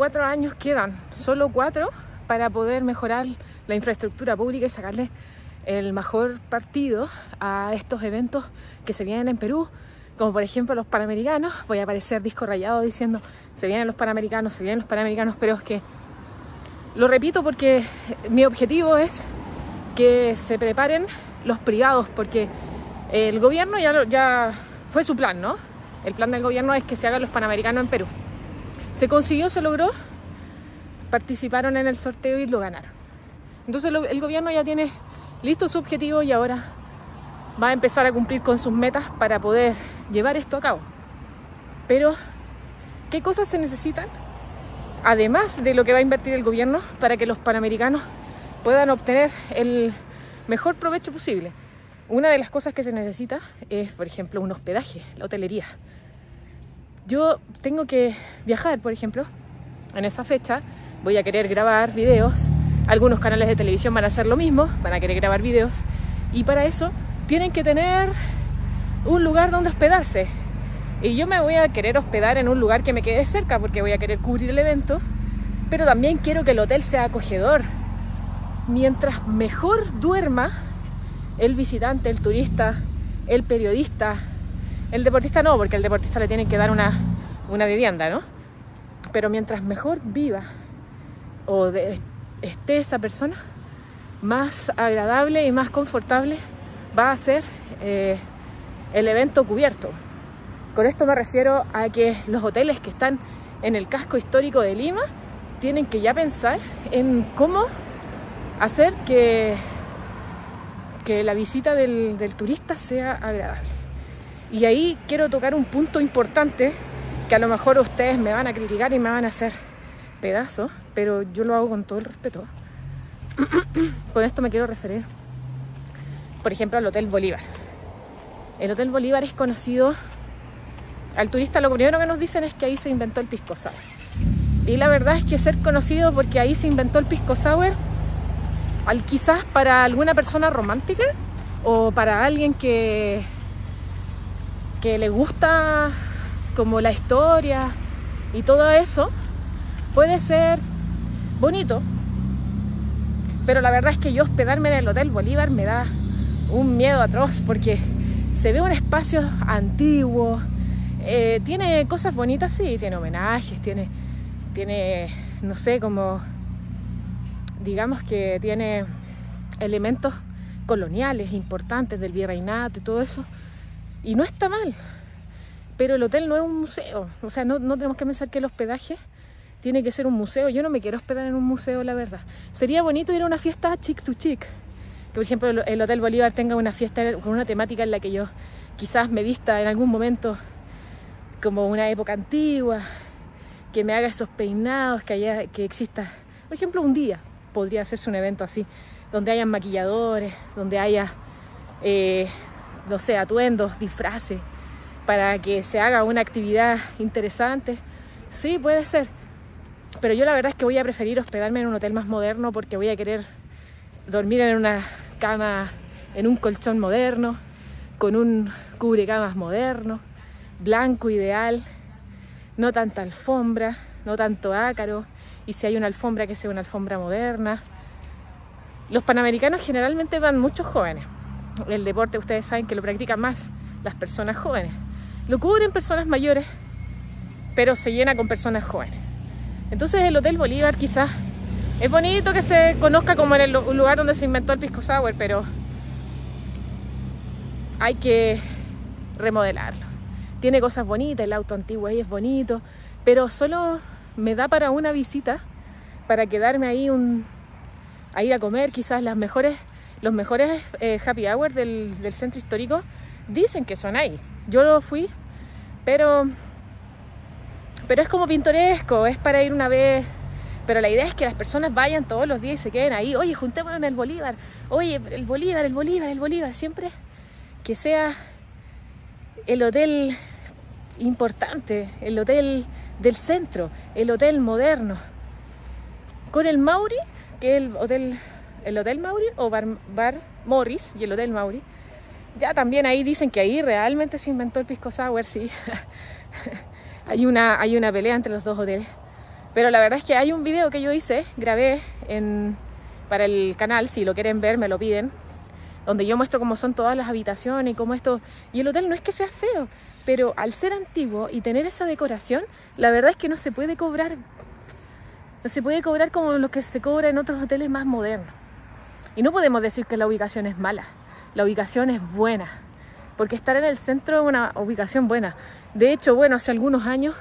cuatro años quedan, solo cuatro, para poder mejorar la infraestructura pública y sacarle el mejor partido a estos eventos que se vienen en Perú, como por ejemplo los Panamericanos. Voy a aparecer disco rayado diciendo se vienen los Panamericanos, se vienen los Panamericanos, pero es que lo repito porque mi objetivo es que se preparen los privados, porque el gobierno ya, ya fue su plan, ¿no? El plan del gobierno es que se hagan los Panamericanos en Perú. Se consiguió, se logró, participaron en el sorteo y lo ganaron. Entonces el gobierno ya tiene listo su objetivo y ahora va a empezar a cumplir con sus metas para poder llevar esto a cabo. Pero, ¿qué cosas se necesitan? Además de lo que va a invertir el gobierno para que los panamericanos puedan obtener el mejor provecho posible. Una de las cosas que se necesita es, por ejemplo, un hospedaje, la hotelería. Yo tengo que viajar, por ejemplo, en esa fecha, voy a querer grabar videos, algunos canales de televisión van a hacer lo mismo, van a querer grabar videos, y para eso tienen que tener un lugar donde hospedarse. Y yo me voy a querer hospedar en un lugar que me quede cerca porque voy a querer cubrir el evento, pero también quiero que el hotel sea acogedor. Mientras mejor duerma el visitante, el turista, el periodista, el deportista no, porque al deportista le tienen que dar una, una vivienda, ¿no? Pero mientras mejor viva o esté esa persona, más agradable y más confortable va a ser eh, el evento cubierto. Con esto me refiero a que los hoteles que están en el casco histórico de Lima tienen que ya pensar en cómo hacer que, que la visita del, del turista sea agradable. Y ahí quiero tocar un punto importante que a lo mejor ustedes me van a criticar y me van a hacer pedazos, pero yo lo hago con todo el respeto. con esto me quiero referir, por ejemplo, al Hotel Bolívar. El Hotel Bolívar es conocido al turista lo primero que nos dicen es que ahí se inventó el pisco sour. Y la verdad es que ser conocido porque ahí se inventó el pisco sour, quizás para alguna persona romántica o para alguien que, que le gusta como la historia y todo eso, puede ser bonito. Pero la verdad es que yo hospedarme en el Hotel Bolívar me da un miedo atroz porque se ve un espacio antiguo, eh, tiene cosas bonitas, sí, tiene homenajes, tiene, tiene, no sé, como, digamos que tiene elementos coloniales importantes del virreinato y todo eso. Y no está mal, pero el hotel no es un museo. O sea, no, no tenemos que pensar que el hospedaje tiene que ser un museo. Yo no me quiero hospedar en un museo, la verdad. Sería bonito ir a una fiesta chic to chic. Que, por ejemplo, el Hotel Bolívar tenga una fiesta con una temática en la que yo quizás me vista en algún momento como una época antigua, que me haga esos peinados, que, haya, que exista, por ejemplo, un día podría hacerse un evento así, donde hayan maquilladores, donde haya, eh, no sé, atuendos, disfraces, para que se haga una actividad interesante. Sí, puede ser. Pero yo la verdad es que voy a preferir hospedarme en un hotel más moderno porque voy a querer dormir en una cama, en un colchón moderno, con un cubrecamas moderno blanco ideal, no tanta alfombra, no tanto ácaro, y si hay una alfombra que sea una alfombra moderna. Los panamericanos generalmente van muchos jóvenes. El deporte ustedes saben que lo practican más las personas jóvenes. Lo cubren personas mayores, pero se llena con personas jóvenes. Entonces el Hotel Bolívar quizás es bonito que se conozca como en el lugar donde se inventó el pisco sour, pero hay que remodelarlo tiene cosas bonitas, el auto antiguo ahí es bonito, pero solo me da para una visita, para quedarme ahí un, a ir a comer quizás las mejores, los mejores eh, happy hour del, centro histórico, dicen que son ahí. Yo lo fui, pero, pero es como pintoresco, es para ir una vez. Pero la idea es que las personas vayan todos los días y se queden ahí. Oye, juntémonos en el Bolívar. Oye, el Bolívar, el Bolívar, el Bolívar. Siempre que sea el hotel importante, el hotel del centro, el hotel moderno. Con el Mauri, que es el hotel, el hotel Mauri o Bar, Bar Morris y el hotel Mauri, ya también ahí dicen que ahí realmente se inventó el pisco sour, sí. hay, una, hay una pelea entre los dos hoteles. Pero la verdad es que hay un video que yo hice, grabé en, para el canal, si lo quieren ver me lo piden, donde yo muestro cómo son todas las habitaciones y cómo esto... Y el hotel no es que sea feo, pero al ser antiguo y tener esa decoración, la verdad es que no se puede cobrar, no se puede cobrar como lo que se cobra en otros hoteles más modernos. Y no podemos decir que la ubicación es mala, la ubicación es buena, porque estar en el centro es una ubicación buena. De hecho, bueno, hace algunos años,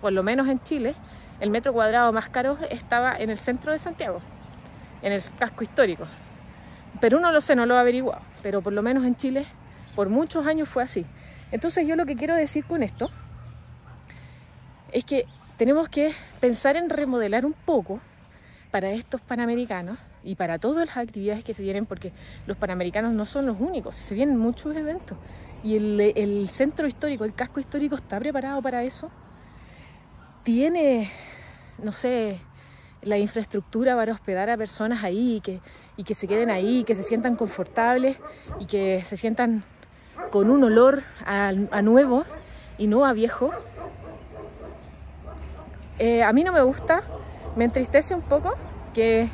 por lo menos en Chile, el metro cuadrado más caro estaba en el centro de Santiago, en el casco histórico. Pero no lo sé, no lo he averiguado, pero por lo menos en Chile por muchos años fue así. Entonces yo lo que quiero decir con esto es que tenemos que pensar en remodelar un poco para estos panamericanos y para todas las actividades que se vienen, porque los panamericanos no son los únicos, se vienen muchos eventos. Y el, centro histórico, el casco histórico está preparado para eso. Tiene, no sé, la infraestructura para hospedar a personas ahí y que, y que se queden ahí, que se sientan confortables y que se sientan con un olor a, nuevo y no a viejo. Eh, a mí no me gusta, me entristece un poco que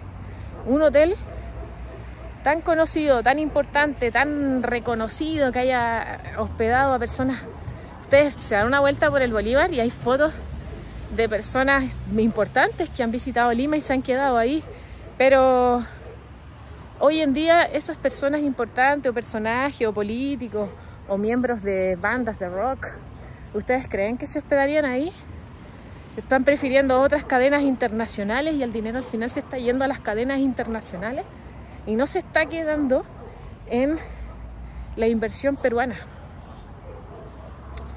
un hotel tan conocido, tan importante, tan reconocido que haya hospedado a personas. Ustedes se dan una vuelta por el Bolívar y hay fotos de personas importantes que han visitado Lima y se han quedado ahí. Pero hoy en día esas personas importantes o personajes o políticos o miembros de bandas de rock, ¿ustedes creen que se hospedarían ahí? Están prefiriendo otras cadenas internacionales y el dinero al final se está yendo a las cadenas internacionales y no se está quedando en la inversión peruana.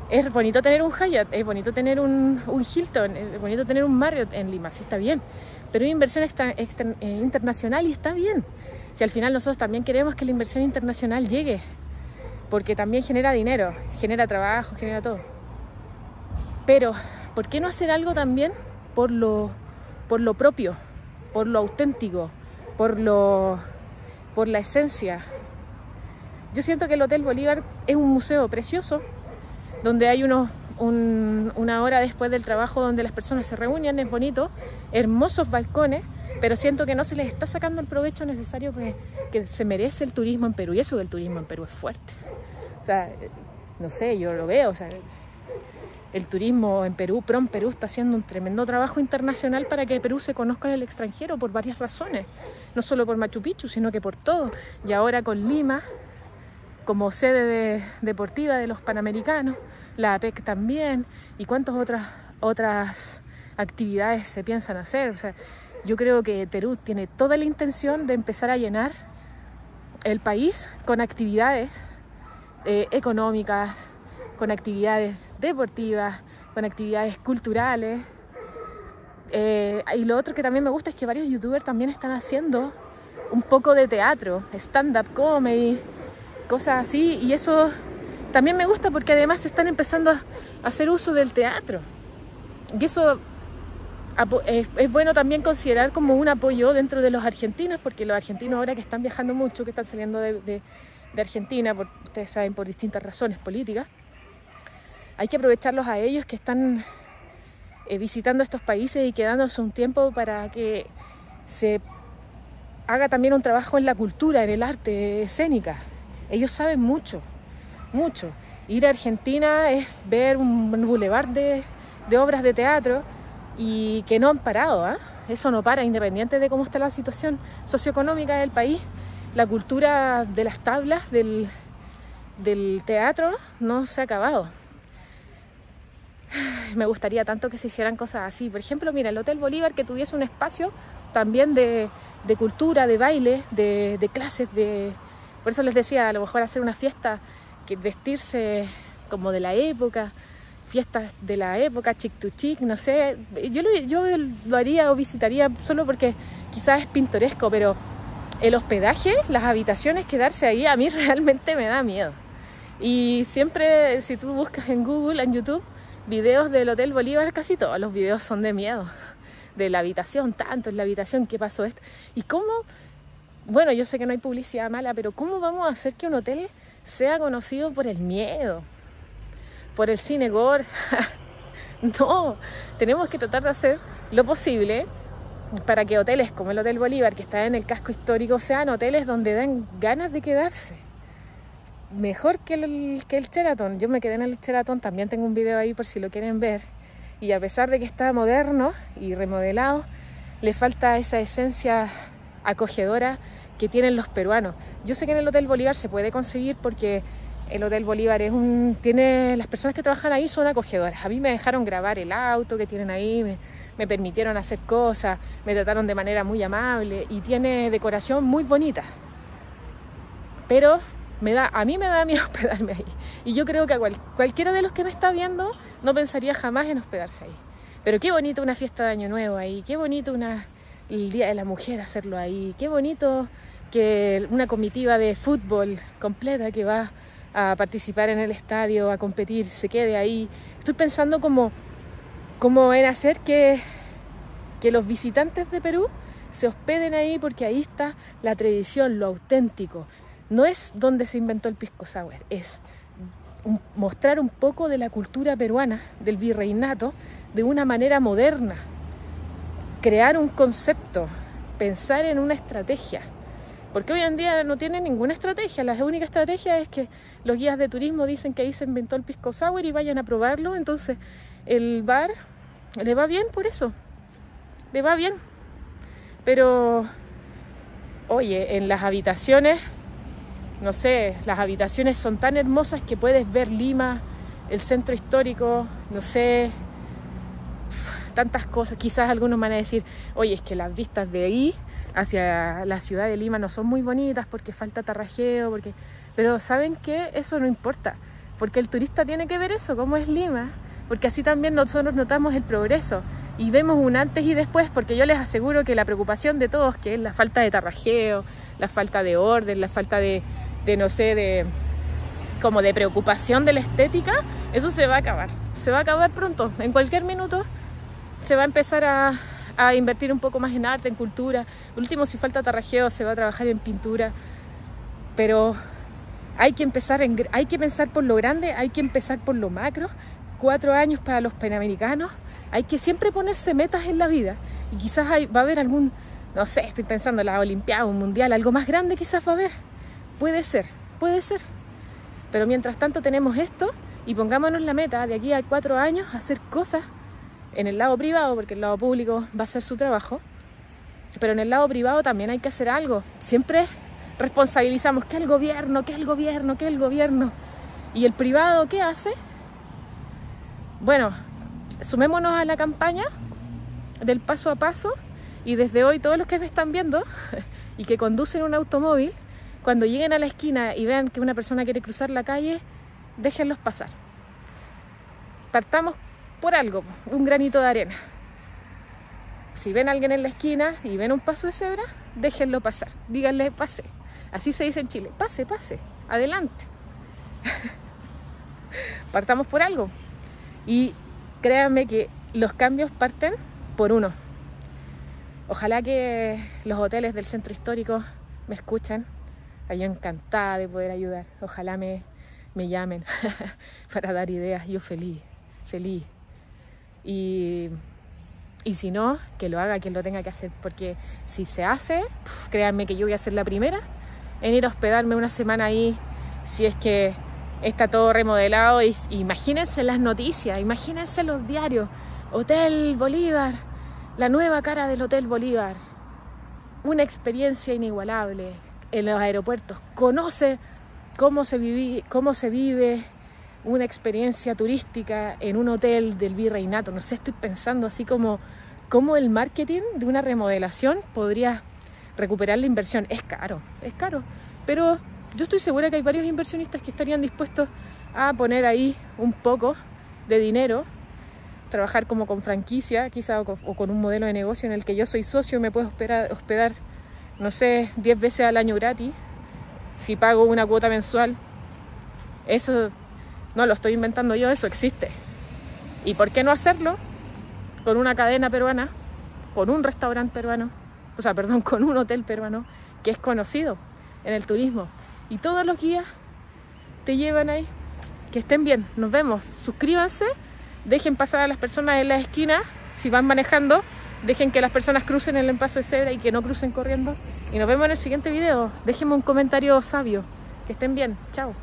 Es bonito tener un Hyatt, es bonito tener un, Hilton, es bonito tener un Marriott en Lima, sí está bien, pero hay inversión eh, internacional y está bien. Si al final nosotros también queremos que la inversión internacional llegue porque también genera dinero, genera trabajo, genera todo. Pero, ¿por qué no hacer algo también por lo, por lo propio, por lo auténtico, por, lo, por la esencia? Yo siento que el Hotel Bolívar es un museo precioso, donde hay unos, una hora después del trabajo donde las personas se reúnen, es bonito, hermosos balcones, pero siento que no se les está sacando el provecho necesario que, que se merece el turismo en Perú, y eso del turismo en Perú es fuerte. O sea, no sé, yo lo veo, el turismo en Perú, PROM Perú está haciendo un tremendo trabajo internacional para que Perú se conozca en el extranjero por varias razones, no solo por Machu Picchu, sino que por todo. Y ahora con Lima, como sede deportiva de los Panamericanos, la APEC también, y cuántas otras, otras actividades se piensan hacer. O sea, yo creo que Perú tiene toda la intención de empezar a llenar el país con actividades eh, económicas, con actividades deportivas, con actividades culturales. Eh, y lo otro que también me gusta es que varios youtubers también están haciendo un poco de teatro, stand-up comedy, cosas así. Y eso también me gusta porque además están empezando a hacer uso del teatro. Y eso es, bueno también considerar como un apoyo dentro de los argentinos, porque los argentinos ahora que están viajando mucho, que están saliendo de de Argentina, por, ustedes saben, por distintas razones políticas, hay que aprovecharlos a ellos que están eh, visitando estos países y quedándose un tiempo para que se haga también un trabajo en la cultura, en el arte escénica. Ellos saben mucho, mucho. Ir a Argentina es ver un bulevar de, obras de teatro y que no han parado. ¿ah? Eso no para, independiente de cómo está la situación socioeconómica del país la cultura de las tablas del, teatro no se ha acabado. Me gustaría tanto que se hicieran cosas así. Por ejemplo, mira, el Hotel Bolívar que tuviese un espacio también de, cultura, de baile, de, clases, de... Por eso les decía, a lo mejor hacer una fiesta, que vestirse como de la época, fiestas de la época, chic to chic, no sé. Yo yo lo haría o visitaría solo porque quizás es pintoresco, pero el hospedaje, las habitaciones, quedarse ahí, a mí realmente me da miedo. Y siempre, si tú buscas en Google, en YouTube, videos del Hotel Bolívar, casi todos los videos son de miedo. De la habitación, tanto en la habitación, ¿qué pasó esto? Y cómo, bueno, yo sé que no hay publicidad mala, pero ¿cómo vamos a hacer que un hotel sea conocido por el miedo? Por el cine gore. no, tenemos que tratar de hacer lo posible para que hoteles como el Hotel Bolívar, que está en el casco histórico, sean hoteles donde den ganas de quedarse. Mejor que el, que el. Yo me quedé en el Sheraton, también tengo un video ahí por si lo quieren ver. Y a pesar de que está moderno y remodelado, le falta esa esencia acogedora que tienen los peruanos. Yo sé que en el Hotel Bolívar se puede conseguir porque el Hotel Bolívar es un tiene las personas que trabajan ahí son acogedoras. A mí me dejaron grabar el auto que tienen ahí, me, me permitieron hacer cosas, me trataron de manera muy amable y tiene decoración muy bonita. Pero me da, a mí me da miedo hospedarme ahí. Y yo creo que a cualquiera de los que me está viendo no pensaría jamás en hospedarse ahí. Pero qué bonito una fiesta de Año Nuevo ahí, qué bonito una, el Día de la Mujer hacerlo ahí, qué bonito que una comitiva de fútbol completa que va a participar en el estadio, a competir, se quede ahí. Estoy pensando como, como en hacer que, que los visitantes de Perú se hospeden ahí porque ahí está la tradición, lo auténtico. No es donde se inventó el pisco sour, es mostrar un poco de la cultura peruana, del virreinato, de una manera moderna, crear un concepto, pensar en una estrategia. Porque hoy en día no tiene ninguna estrategia. La única estrategia es que los guías de turismo dicen que ahí se inventó el pisco sour y vayan a probarlo. Entonces el bar le va bien por eso. Le va bien. Pero, oye, en las habitaciones, no sé, las habitaciones son tan hermosas que puedes ver Lima, el centro histórico, no sé, tantas cosas. Quizás algunos van a decir, oye, es que las vistas de ahí hacia la ciudad de Lima no son muy bonitas porque falta tarrajeo, porque... pero ¿saben qué? Eso no importa, porque el turista tiene que ver eso, cómo es Lima, porque así también nosotros notamos el progreso y vemos un antes y después, porque yo les aseguro que la preocupación de todos, que es la falta de tarrajeo, la falta de orden, la falta de, de no sé, de como de preocupación de la estética, eso se va a acabar, se va a acabar pronto, en cualquier minuto se va a empezar a, invertir un poco más en arte, en cultura. último, si falta tarrajeo, se va a trabajar en pintura. Pero hay que empezar, hay que pensar por lo grande, hay que empezar por lo macro. Cuatro años para los panamericanos. Hay que siempre ponerse metas en la vida. Y quizás va a haber algún, no sé, estoy pensando en la Olimpiada, un Mundial, algo más grande quizás va a haber. Puede ser, puede ser. Pero mientras tanto tenemos esto y pongámonos la meta de aquí a cuatro años hacer cosas en el lado privado, porque el lado público va a hacer su trabajo, pero en el lado privado también hay que hacer algo. Siempre responsabilizamos que el gobierno, que el gobierno, que el gobierno. ¿Y el privado qué hace? Bueno, sumémonos a la campaña del paso a paso y desde hoy todos los que me están viendo y que conducen un automóvil, cuando lleguen a la esquina y vean que una persona quiere cruzar la calle, déjenlos pasar. Partamos por algo, un granito de arena. Si ven a alguien en la esquina y ven un paso de cebra, déjenlo pasar. Díganle, pase. Así se dice en Chile, pase, pase, adelante. Partamos por algo. Y créanme que los cambios parten por uno. Ojalá que los hoteles del centro histórico me escuchen. Yo encantada de poder ayudar. Ojalá me, me llamen para dar ideas. Yo feliz, feliz. Y, y si no, que lo haga quien lo tenga que hacer, porque si se hace, créanme que yo voy a ser la primera en ir a hospedarme una semana ahí, si es que está todo remodelado. Y, imagínense las noticias, imagínense los diarios. Hotel Bolívar, la nueva cara del Hotel Bolívar. Una experiencia inigualable en los aeropuertos. Conoce cómo se, vive, cómo se vive una experiencia turística en un hotel del virreinato. No sé, estoy pensando así como cómo el marketing de una remodelación podría recuperar la inversión. Es caro, es caro, pero yo estoy segura que hay varios inversionistas que estarían dispuestos a poner ahí un poco de dinero, trabajar como con franquicia, quizá o con, un modelo de negocio en el que yo soy socio y me puedo hospedar, hospedar no sé, 10 veces al año gratis, si pago una cuota mensual. Eso no lo estoy inventando yo, eso existe. ¿Y por qué no hacerlo con una cadena peruana, con un restaurante peruano, o sea, perdón, con un hotel peruano que es conocido en el turismo? Y todos los guías te llevan ahí. Que estén bien, nos vemos. Suscríbanse, dejen pasar a las personas en la esquina si van manejando Dejen que las personas crucen en el paso de cebra y que no crucen corriendo. Y nos vemos en el siguiente video. Déjenme un comentario sabio. Que estén bien. Chao.